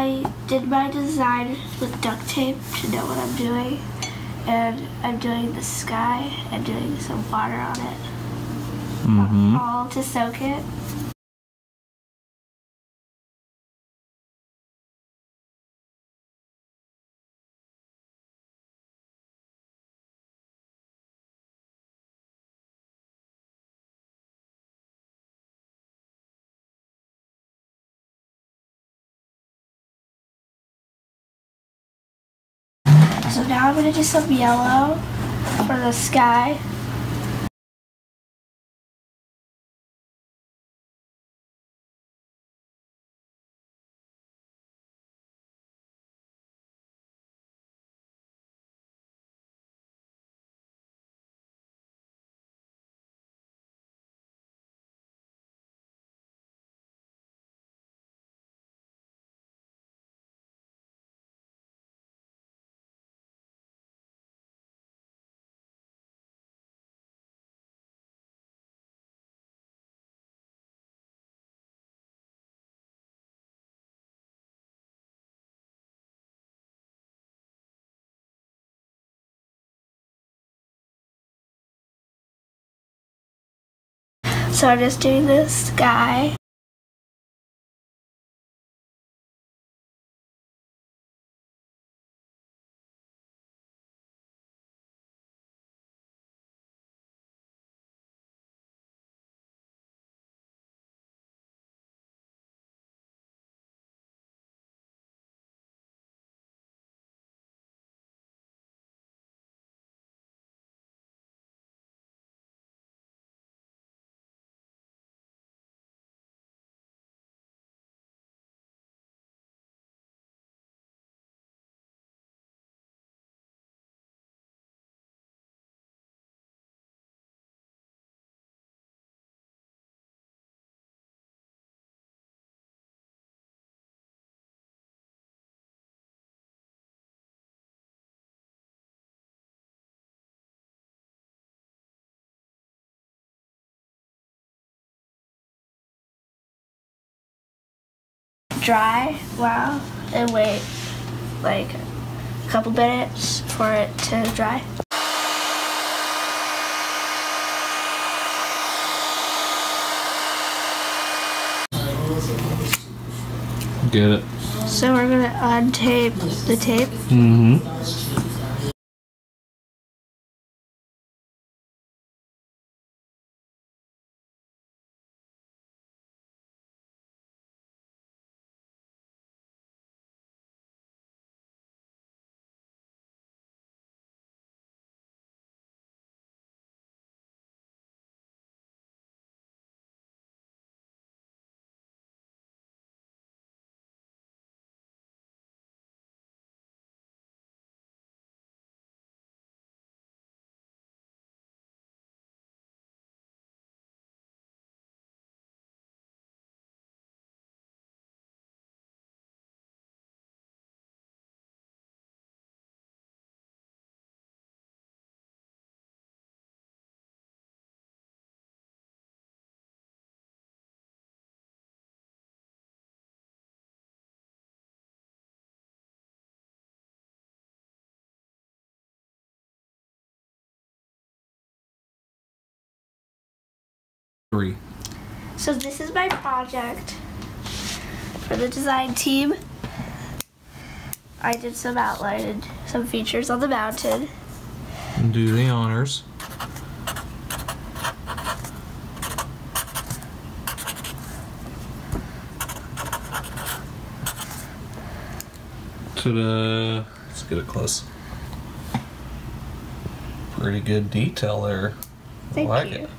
I did my design with duct tape to know what I'm doing. And I'm doing the sky and doing some water on it. Mm-hmm. All to soak it. So now I'm gonna do some yellow for the sky. So I'm just doing the sky. Dry, wow, and wait like a couple minutes for it to dry. Get it. So we're gonna untape the tape. Mm-hmm. Three. So this is my project for the design team. I did some outline and some features on the mountain. Do the honors. Ta-da! Let's get it close. Pretty good detail there. Thank like you. it.